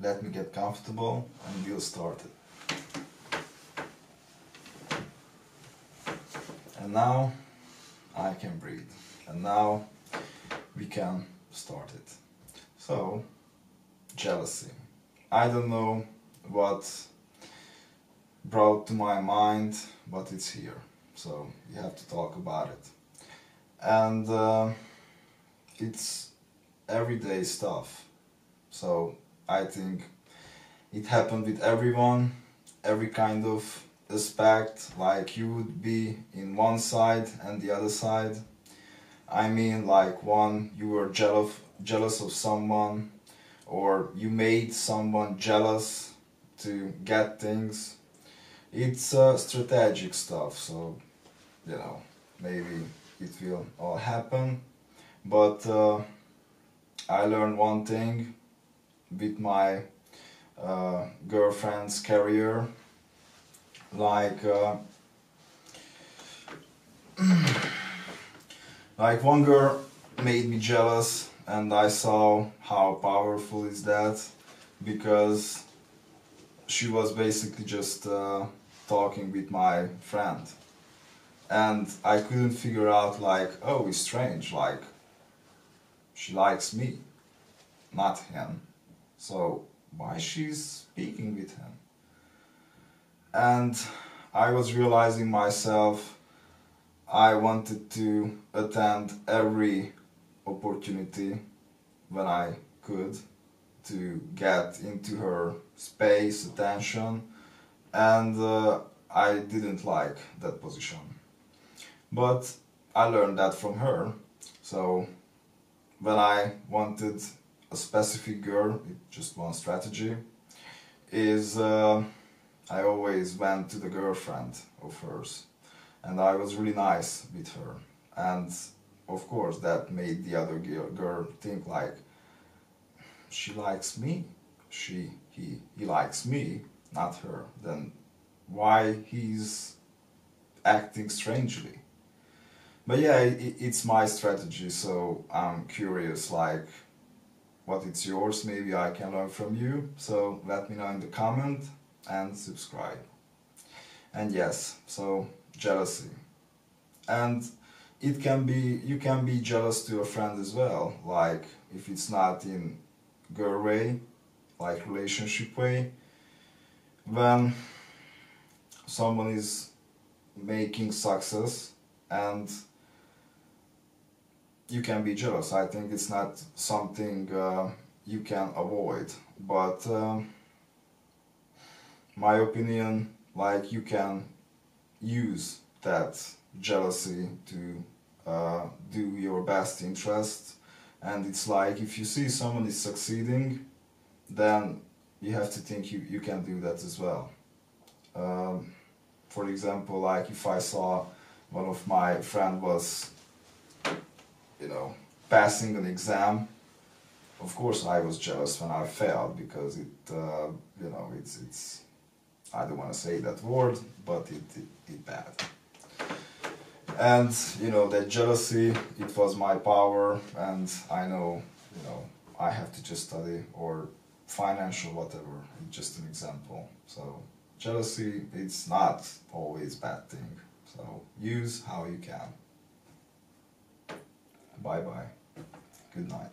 let me get comfortable and we'll start it. And now I can breathe. And now we can start it. So, jealousy. I don't know what brought to my mind, but it's here. So you have to talk about it. And uh, it's everyday stuff. So I think it happened with everyone, every kind of aspect, like you would be in one side and the other side. I mean like one, you were jealous, jealous of someone or you made someone jealous to get things. It's uh, strategic stuff, so you know, maybe it will all happen. But uh, I learned one thing with my uh, girlfriend's career, like uh, like one girl made me jealous and I saw how powerful is that because she was basically just uh, talking with my friend. And I couldn't figure out like oh it's strange like she likes me not him so why she's speaking with him and I was realizing myself I wanted to attend every opportunity when I could to get into her space, attention, and uh, I didn't like that position. But I learned that from her, so when I wanted a specific girl, just one strategy, is uh, I always went to the girlfriend of hers and I was really nice with her. And of course that made the other girl think like she likes me? She he he likes me not her. Then why he's acting strangely? But yeah it, it's my strategy so i'm curious like what it's yours maybe i can learn from you. So let me know in the comment and subscribe. And yes so jealousy. And it can be you can be jealous to a friend as well like if it's not in girl way like relationship way when someone is making success and you can be jealous. I think it's not something uh, you can avoid. But um, my opinion like you can use that jealousy to uh, do your best interest. And it's like if you see someone is succeeding then you have to think you, you can do that as well. Um, for example like if I saw one of my friend was you know passing an exam. Of course I was jealous when I failed because it uh, you know it's it's I don't want to say that word but it, it, it bad. And you know that jealousy it was my power and i know you know i have to just study or financial whatever It's just an example. So jealousy it's not always bad thing. So use how you can bye bye good night